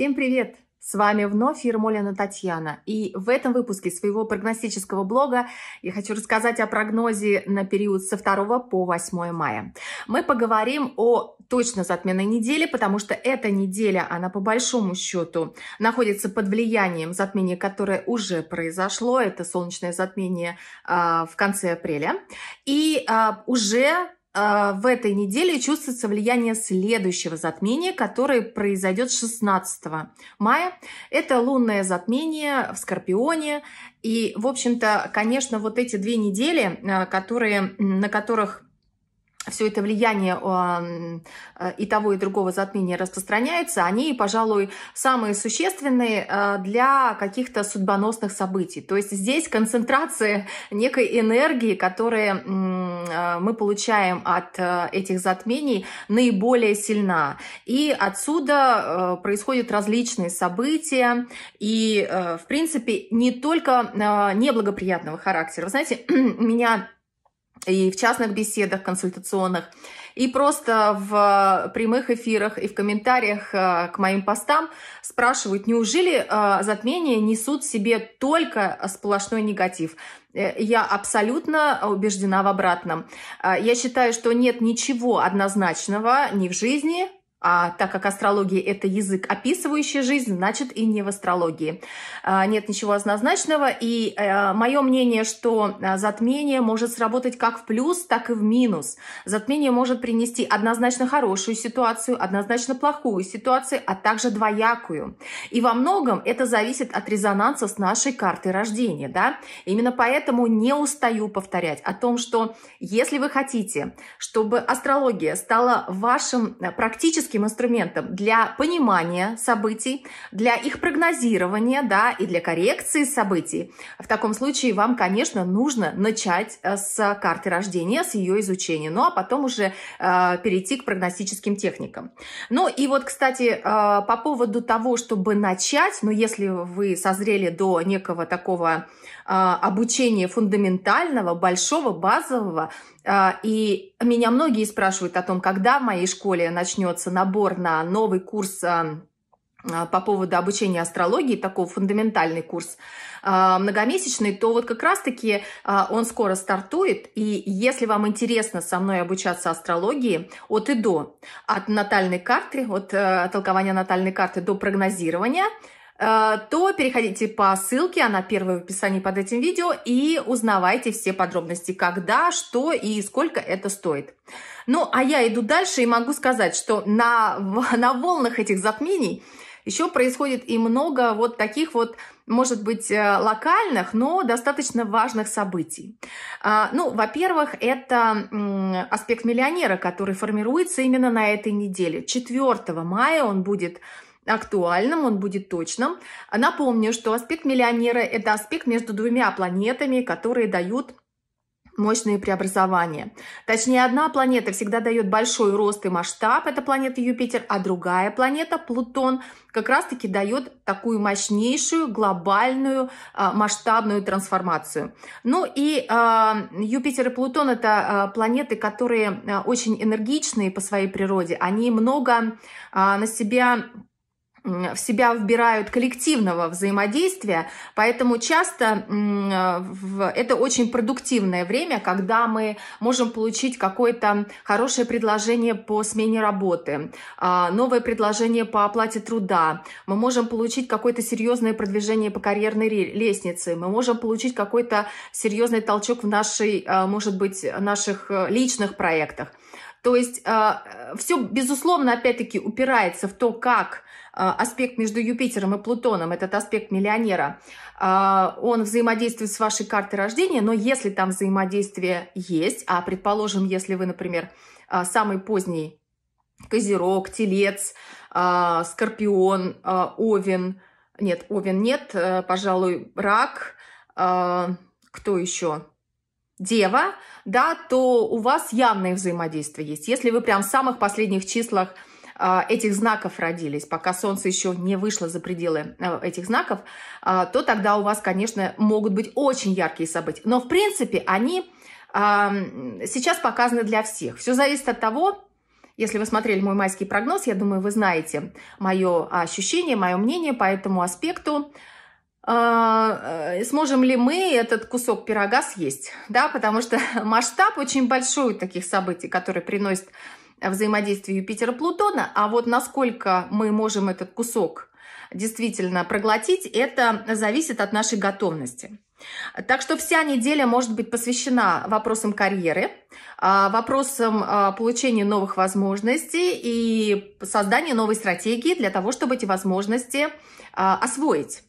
Всем привет! С вами вновь Ермолина Татьяна. И в этом выпуске своего прогностического блога я хочу рассказать о прогнозе на период со 2 по 8 мая. Мы поговорим о точно затменной неделе, потому что эта неделя, она по большому счету находится под влиянием затмения, которое уже произошло. Это солнечное затмение э, в конце апреля. И э, уже в этой неделе чувствуется влияние следующего затмения, которое произойдет 16 мая. Это лунное затмение в Скорпионе. И, в общем-то, конечно, вот эти две недели, а, которые, на которых все это влияние э, и того, и другого затмения распространяется, они, пожалуй, самые существенные э, для каких-то судьбоносных событий. То есть здесь концентрация некой энергии, которую э, мы получаем от этих затмений, наиболее сильна. И отсюда происходят различные события, и, в принципе, не только неблагоприятного характера. Вы знаете, меня и в частных беседах консультационных, и просто в прямых эфирах и в комментариях э, к моим постам спрашивают, неужели э, затмения несут себе только сплошной негатив? Э, я абсолютно убеждена в обратном. Я считаю, что нет ничего однозначного ни в жизни, а так как астрология – это язык, описывающий жизнь, значит и не в астрологии. А, нет ничего однозначного. И э, мое мнение, что э, затмение может сработать как в плюс, так и в минус. Затмение может принести однозначно хорошую ситуацию, однозначно плохую ситуацию, а также двоякую. И во многом это зависит от резонанса с нашей картой рождения. Да? Именно поэтому не устаю повторять о том, что если вы хотите, чтобы астрология стала вашим э, техническим инструментом для понимания событий, для их прогнозирования, да, и для коррекции событий. В таком случае вам, конечно, нужно начать э, с карты рождения, с ее изучения, ну а потом уже э, перейти к прогностическим техникам. Ну и вот, кстати, э, по поводу того, чтобы начать, ну если вы созрели до некого такого э, обучения фундаментального, большого, базового, а, и меня многие спрашивают о том, когда в моей школе начнется набор на новый курс а, а, по поводу обучения астрологии, такой фундаментальный курс многомесячный, то вот как раз-таки он скоро стартует. И если вам интересно со мной обучаться астрологии от и до, от натальной карты, от э, толкования натальной карты до прогнозирования – то переходите по ссылке, она первая в описании под этим видео, и узнавайте все подробности, когда, что и сколько это стоит. Ну, а я иду дальше и могу сказать, что на, на волнах этих затмений еще происходит и много вот таких вот, может быть, э, локальных, но достаточно важных событий. А, ну, во-первых, это аспект миллионера, который формируется именно на этой неделе. 4 мая он будет актуальным, он будет точным. Напомню, что аспект миллионера – это аспект между двумя планетами, которые дают мощные преобразования. Точнее, одна планета всегда дает большой рост и масштаб, это планета Юпитер, а другая планета, Плутон, как раз-таки дает такую мощнейшую, глобальную, а, масштабную трансформацию. Ну и э, Юпитер и Плутон – это э, планеты, которые очень энергичные по своей природе, они много на себя в себя вбирают коллективного взаимодействия, поэтому часто это очень продуктивное время, когда мы можем получить какое-то хорошее предложение по смене работы, а, новое предложение по оплате труда, мы можем получить какое-то серьезное продвижение по карьерной лестнице, мы можем получить какой-то серьезный толчок в нашей, а, может быть, наших э, личных проектах. То есть а, все, безусловно, опять-таки упирается в то, как аспект между Юпитером и Плутоном, этот аспект миллионера, а, он взаимодействует с вашей картой рождения, но если там взаимодействие есть, а предположим, если вы, например, самый поздний Козерог, Телец, Скорпион, Овен, нет, Овен нет, э, пожалуй, Рак, кто еще? дева, да, то у вас явное взаимодействие есть. Если вы прям в самых последних числах а, этих знаков родились, пока Солнце еще не вышло за пределы э, этих знаков, а, то тогда у вас, конечно, могут быть очень яркие события. Но, в принципе, они сейчас показаны для всех. Все зависит от того, Если вы смотрели мой майский прогноз, я думаю, вы знаете мое ощущение, мое мнение по этому аспекту. А, э, сможем ли мы этот кусок пирога съесть? Да, потому что масштаб очень большой таких событий, которые приносят взаимодействие Юпитера-Плутона, а вот насколько мы можем этот кусок действительно проглотить, это зависит от нашей готовности. Так что вся неделя может быть посвящена вопросам карьеры, а, вопросам а, получения новых возможностей и создания новой стратегии для того, чтобы эти возможности а, освоить.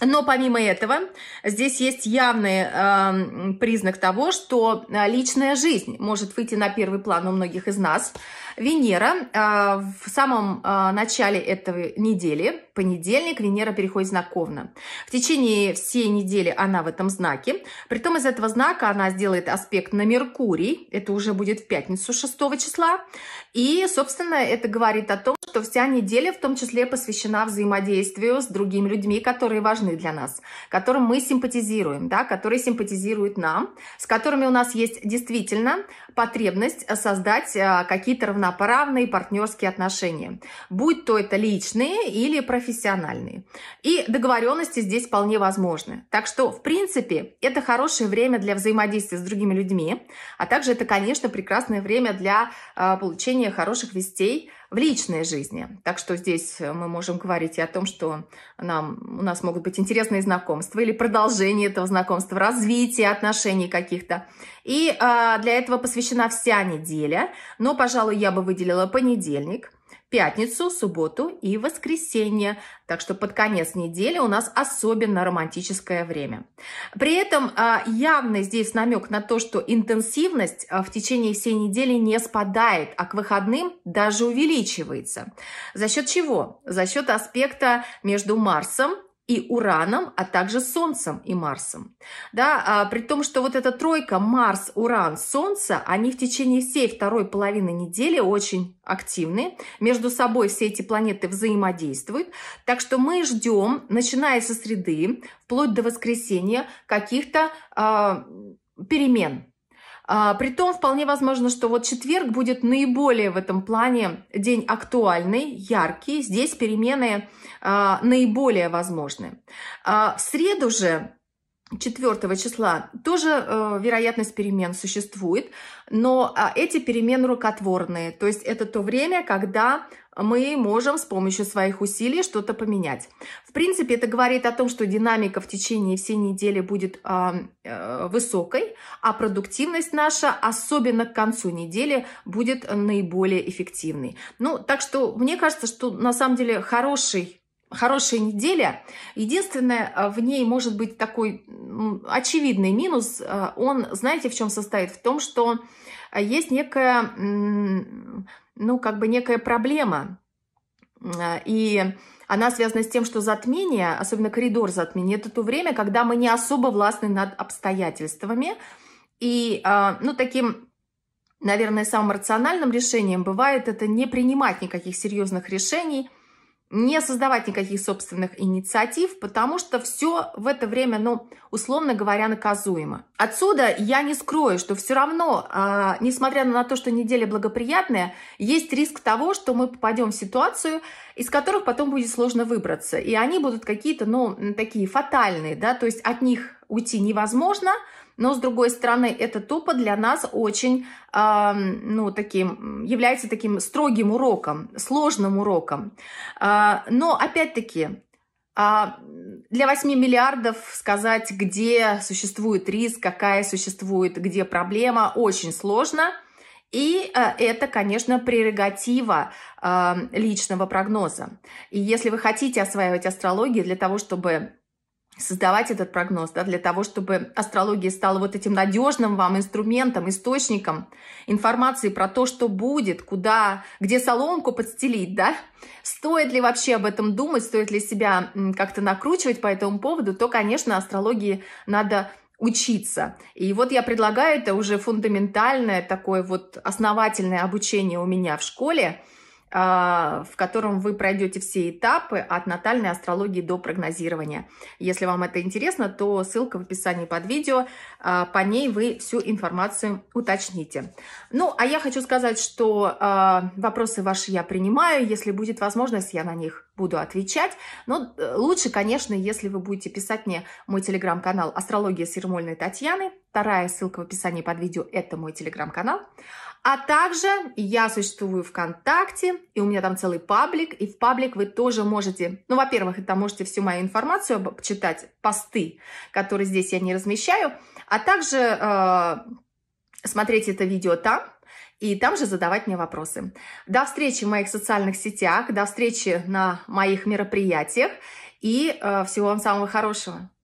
Но помимо этого, здесь есть явный э, признак того, что личная жизнь может выйти на первый план у многих из нас. Венера э, в самом э, начале этой недели, понедельник, Венера переходит знак Овна. В течение всей недели она в этом знаке. Притом из этого знака она сделает аспект на Меркурий. Это уже будет в пятницу 6 числа. И, собственно, это говорит о том, что вся неделя в том числе посвящена взаимодействию с другими людьми, которые важны для нас, которым мы симпатизируем, да, которые симпатизируют нам, с которыми у нас есть действительно потребность создать э, какие-то равноправные партнерские отношения, будь то это личные или профессиональные. И договоренности здесь вполне возможны. Так что, в принципе, это хорошее время для взаимодействия с другими людьми, а также это, конечно, прекрасное время для э, получения хороших вестей в личной жизни. Так что здесь мы можем говорить и о том, что нам, у нас могут быть интересные знакомства или продолжение этого знакомства, развитие отношений каких-то. И э, для этого посвящена вся неделя. Но, пожалуй, я бы выделила понедельник – пятницу, субботу и воскресенье. Так что под конец недели у нас особенно романтическое время. При этом а, явно здесь намек на то, что интенсивность а, в течение всей недели не спадает, а к выходным даже увеличивается. За счет чего? За счет аспекта между Марсом и Ураном, а также Солнцем и Марсом. Да, а, при том, что вот эта тройка Марс, Уран, Солнце, они в течение всей второй половины недели очень активны. Между собой все эти планеты взаимодействуют. Так что мы ждем, начиная со среды, вплоть до воскресенья, каких-то э, перемен а, притом вполне возможно, что вот четверг будет наиболее в этом плане день актуальный, яркий. Здесь перемены а, наиболее возможны. А, в среду же 4 числа тоже э, вероятность перемен существует, но э, эти перемены рукотворные. То есть это то время, когда мы можем с помощью своих усилий что-то поменять. В принципе, это говорит о том, что динамика в течение всей недели будет э, э, высокой, а продуктивность наша, особенно к концу недели, будет наиболее эффективной. Ну, так что мне кажется, что на самом деле хороший хорошая неделя. Единственное, э, в ней может быть такой очевидный минус. Э, он, знаете, в чем состоит? В том, что э, есть некая, ну, как бы некая проблема. И она связана с тем, что затмение, особенно коридор затмения, это то время, когда мы не особо властны над обстоятельствами. И, ну, таким наверное, самым рациональным решением бывает это не принимать никаких серьезных решений – не создавать никаких собственных инициатив, потому что все в это время, ну, условно говоря, наказуемо. Отсюда я не скрою, что все равно, э, несмотря на то, что неделя благоприятная, есть риск того, что мы попадем в ситуацию, из которых потом будет сложно выбраться. И они будут какие-то, ну, такие фатальные, да, то есть от них уйти невозможно – но с другой стороны, этот опыт для нас очень, э, ну, таким, является таким строгим уроком, сложным уроком. Э, но опять-таки, э, для 8 миллиардов сказать, где существует риск, какая существует, где проблема, очень сложно. И э, это, конечно, прерогатива личного прогноза. И если вы хотите осваивать астрологию для того, чтобы создавать этот прогноз, да, для того, чтобы астрология стала вот этим надежным вам инструментом, источником информации про то, что будет, куда, где соломку подстелить, да, стоит ли вообще об этом думать, стоит ли себя как-то накручивать по этому поводу, то, конечно, астрологии надо учиться. И вот я предлагаю это уже фундаментальное такое вот основательное обучение у меня в школе, в котором вы пройдете все этапы от натальной астрологии до прогнозирования. Если вам это интересно, то ссылка в описании под видео, а, по ней вы всю информацию уточните. Ну, а я хочу сказать, что а, вопросы ваши я принимаю, если будет возможность, я на них буду отвечать. Но э, лучше, конечно, если вы будете писать мне мой телеграм-канал «Астрология с Ермольной Татьяны». Вторая ссылка в описании под видео – это мой телеграм-канал. А также я существую ВКонтакте, и у меня там целый паблик, и в паблик вы тоже можете, ну, во-первых, это можете всю мою информацию читать, посты, которые здесь я не размещаю, а также э, смотреть это видео там, и там же задавать мне вопросы. До встречи в моих социальных сетях, до встречи на моих мероприятиях, и э, всего вам самого хорошего.